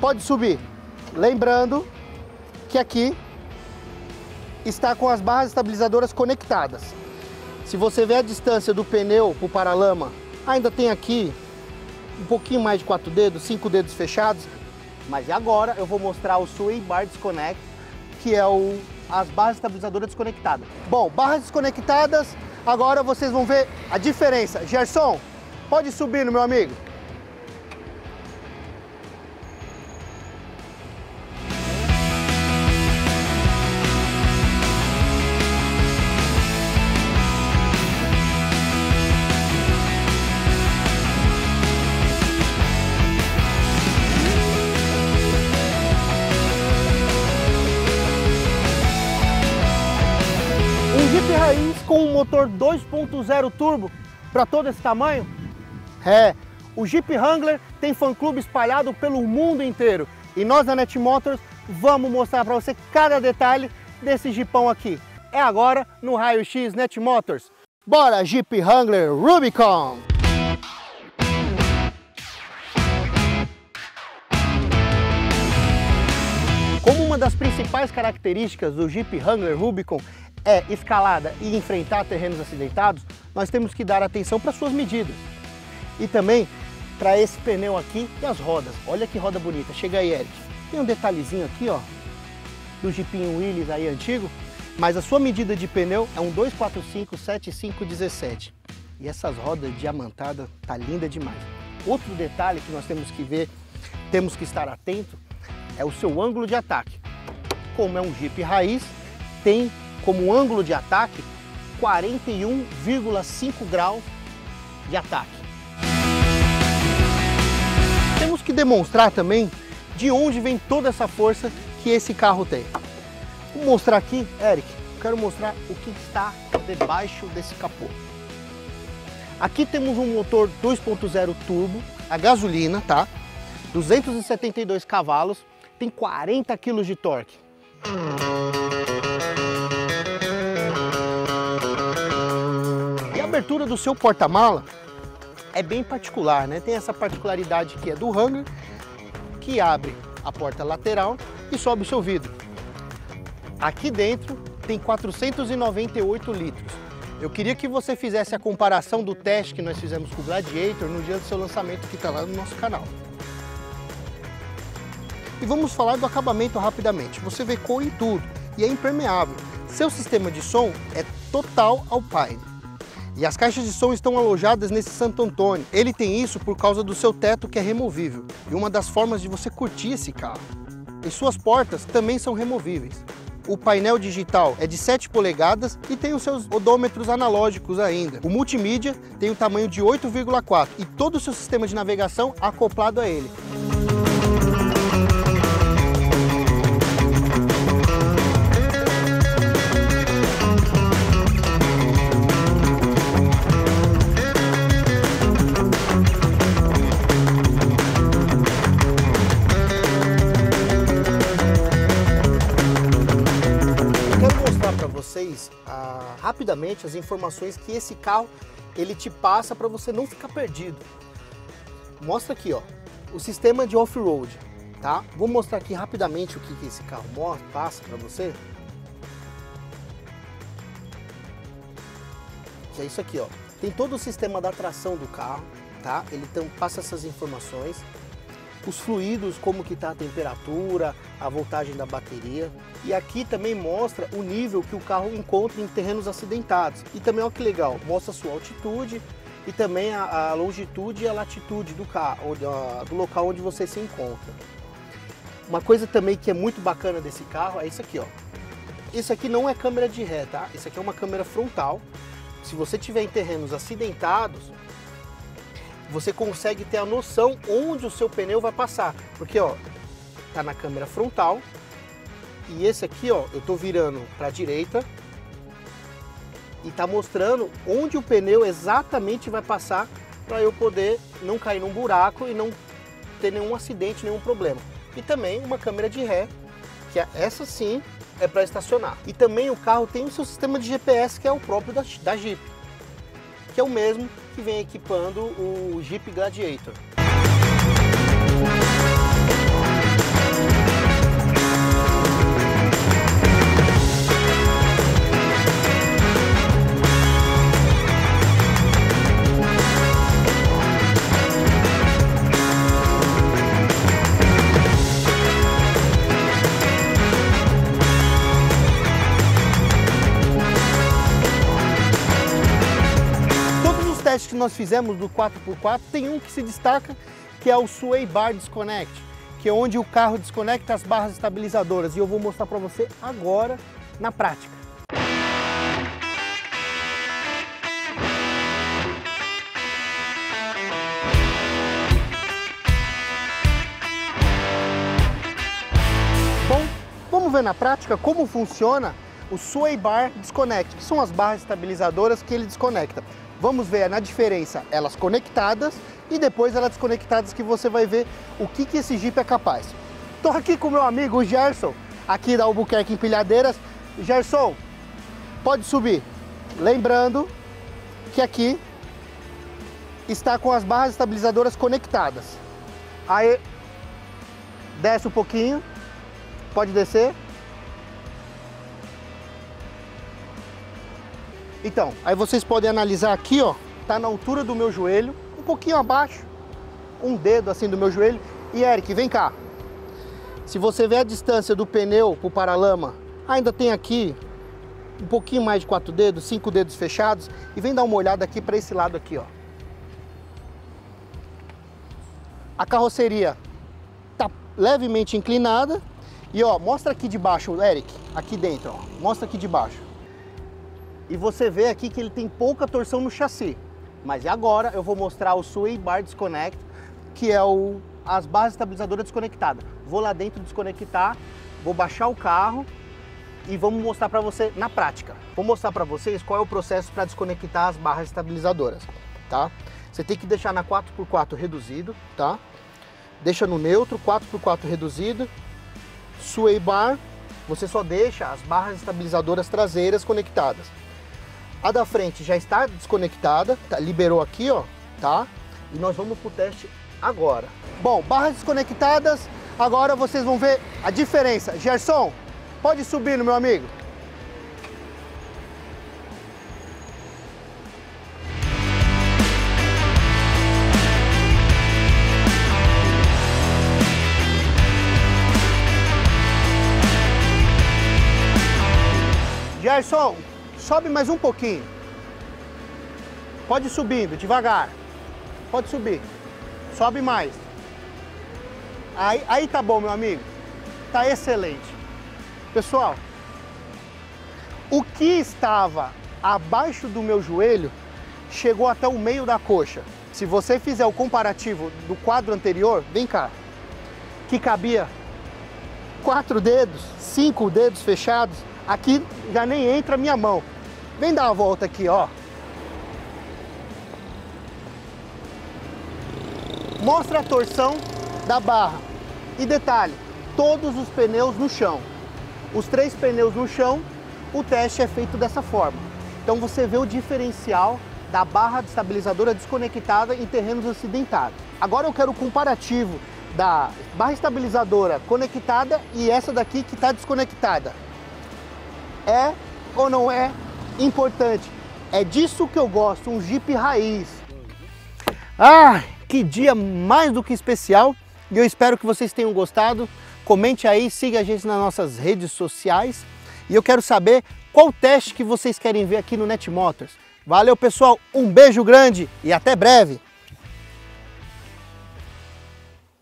Pode subir. Lembrando que aqui está com as barras estabilizadoras conectadas. Se você vê a distância do pneu para o paralama, ainda tem aqui um pouquinho mais de quatro dedos, cinco dedos fechados. Mas agora eu vou mostrar o Sway Bar Disconnect, que é o, as barras estabilizadoras desconectadas. Bom, barras desconectadas, agora vocês vão ver a diferença. Gerson, pode subir meu amigo. Raiz com um motor 2.0 turbo para todo esse tamanho? É, o Jeep Wrangler tem fã-clube espalhado pelo mundo inteiro. E nós da Net Motors vamos mostrar para você cada detalhe desse Jeepão aqui. É agora no Raio X Net Motors. Bora Jeep Wrangler Rubicon! Como uma das principais características do Jeep Wrangler Rubicon é escalada e enfrentar terrenos acidentados, nós temos que dar atenção para suas medidas. E também para esse pneu aqui e as rodas. Olha que roda bonita. Chega aí, Eric. Tem um detalhezinho aqui, ó, do Jeepinho Willys aí antigo, mas a sua medida de pneu é um 245 7517. E essas rodas diamantadas tá linda demais. Outro detalhe que nós temos que ver, temos que estar atento, é o seu ângulo de ataque. Como é um Jeep raiz, tem como ângulo de ataque 41,5 graus de ataque. Temos que demonstrar também de onde vem toda essa força que esse carro tem. Vou mostrar aqui, Eric, quero mostrar o que está debaixo desse capô. Aqui temos um motor 2.0 turbo, a gasolina, tá? 272 cavalos, tem 40 kg de torque. Abertura do seu porta-mala é bem particular, né? Tem essa particularidade que é do Wrangler, que abre a porta lateral e sobe o seu vidro. Aqui dentro tem 498 litros. Eu queria que você fizesse a comparação do teste que nós fizemos com o Gladiator no dia do seu lançamento que está lá no nosso canal. E vamos falar do acabamento rapidamente. Você vê cor em tudo e é impermeável. Seu sistema de som é total Alpine. E as caixas de som estão alojadas nesse Santo Antônio. Ele tem isso por causa do seu teto que é removível. E uma das formas de você curtir esse carro. E suas portas também são removíveis. O painel digital é de 7 polegadas e tem os seus odômetros analógicos ainda. O multimídia tem o tamanho de 8,4 e todo o seu sistema de navegação acoplado a ele. Rapidamente as informações que esse carro ele te passa para você não ficar perdido. Mostra aqui, ó, o sistema de off-road, tá? Vou mostrar aqui rapidamente o que, que esse carro mostra, passa para você. É isso aqui, ó. Tem todo o sistema da tração do carro, tá? Ele então passa essas informações os fluidos, como que está a temperatura, a voltagem da bateria. E aqui também mostra o nível que o carro encontra em terrenos acidentados. E também, olha que legal, mostra a sua altitude e também a, a longitude e a latitude do, carro, do local onde você se encontra. Uma coisa também que é muito bacana desse carro é isso aqui, ó. Isso aqui não é câmera de ré, tá? Isso aqui é uma câmera frontal. Se você tiver em terrenos acidentados, você consegue ter a noção onde o seu pneu vai passar. Porque, ó, tá na câmera frontal. E esse aqui, ó, eu tô virando para a direita. E tá mostrando onde o pneu exatamente vai passar para eu poder não cair num buraco e não ter nenhum acidente, nenhum problema. E também uma câmera de ré, que é, essa sim é para estacionar. E também o carro tem o seu sistema de GPS, que é o próprio da, da Jeep, que é o mesmo que vem equipando o Jeep Gladiator. Nós fizemos do 4x4, tem um que se destaca, que é o Sway Bar Disconnect, que é onde o carro desconecta as barras estabilizadoras. E eu vou mostrar para você agora na prática. Bom, vamos ver na prática como funciona o Sway Bar Disconnect, que são as barras estabilizadoras que ele desconecta. Vamos ver na diferença, elas conectadas e depois elas desconectadas que você vai ver o que, que esse Jeep é capaz. Estou aqui com meu amigo Gerson, aqui da Albuquerque Empilhadeiras. Gerson, pode subir. Lembrando que aqui está com as barras estabilizadoras conectadas. Aí, desce um pouquinho, pode descer. Então, aí vocês podem analisar aqui, ó, tá na altura do meu joelho, um pouquinho abaixo, um dedo assim do meu joelho. E Eric, vem cá. Se você vê a distância do pneu para o paralama, ainda tem aqui um pouquinho mais de quatro dedos, cinco dedos fechados. E vem dar uma olhada aqui para esse lado aqui, ó. A carroceria tá levemente inclinada. E ó, mostra aqui de baixo, Eric, aqui dentro, ó. Mostra aqui de baixo. E você vê aqui que ele tem pouca torção no chassi. Mas agora eu vou mostrar o Sway Bar Disconnect, que é o, as barras estabilizadoras desconectadas. Vou lá dentro desconectar, vou baixar o carro e vamos mostrar para você na prática. Vou mostrar para vocês qual é o processo para desconectar as barras estabilizadoras, tá? Você tem que deixar na 4x4 reduzido, tá? Deixa no neutro, 4x4 reduzido, sway bar, você só deixa as barras estabilizadoras traseiras conectadas. A da frente já está desconectada, tá, liberou aqui, ó, tá? E nós vamos pro teste agora. Bom, barras desconectadas, agora vocês vão ver a diferença. Gerson, pode subir meu amigo. Gerson, sobe mais um pouquinho. Pode ir subindo, devagar. Pode subir. Sobe mais. Aí, aí tá bom, meu amigo. Tá excelente. Pessoal, o que estava abaixo do meu joelho chegou até o meio da coxa. Se você fizer o comparativo do quadro anterior, vem cá, que cabia quatro dedos, cinco dedos fechados, aqui já nem entra a minha mão. Vem dar uma volta aqui, ó. Mostra a torção da barra. E detalhe, todos os pneus no chão. Os três pneus no chão, o teste é feito dessa forma. Então você vê o diferencial da barra estabilizadora desconectada em terrenos acidentados. Agora eu quero o comparativo da barra estabilizadora conectada e essa daqui que está desconectada. É ou não é importante? É disso que eu gosto, um Jeep raiz. Ah, que dia mais do que especial e eu espero que vocês tenham gostado. Comente aí, siga a gente nas nossas redes sociais e eu quero saber qual teste que vocês querem ver aqui no Netmotors. Valeu pessoal, um beijo grande e até breve!